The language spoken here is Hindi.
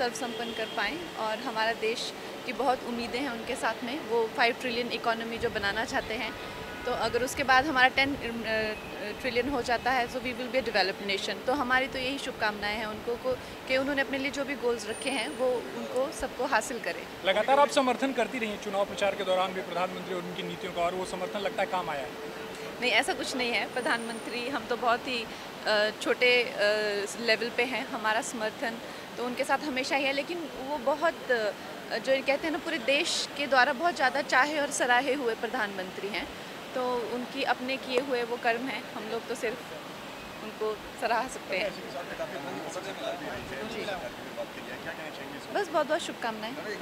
सर्व संपन्न कर पाएँ और हमारा देश की बहुत उम्मीदें हैं उनके साथ में। वो फाइव ट्रिलियन इकोनॉमी जो बनाना चाहते हैं। तो अगर उसके बाद हमारा टेन ट्रिलियन हो जाता है तो we will be a developed nation तो हमारी तो यही शुभकामनाएँ हैं उनको को कि उन्होंने अपने लिए जो भी गोल्स रखे हैं वो उनको सबको हासिल करें। लगातार आप समर्थन करती रही हैं चुनाव प्रचार के दौरान भी प्रधानमंत्री और उनकी नीतियों का और वो समर्थन लगता है काम आया है? नहीं ऐसा कुछ नहीं है। प्रधानमंत्री हम तो बहुत ही छोटे लेवल पे हैं हमारा समर्थन तो उनके साथ हमेशा ही है लेकिन वो बहुत जो कहते हैं ना पूरे देश के द्वारा बहुत ज़्यादा चाहे और सराहे हुए प्रधानमंत्री हैं तो उनकी अपने किए हुए वो कर्म हैं हम लोग तो सिर्फ़ उनको सराह सकते हैं। बस बहुत बहुत शुभकामनाएँ थैंक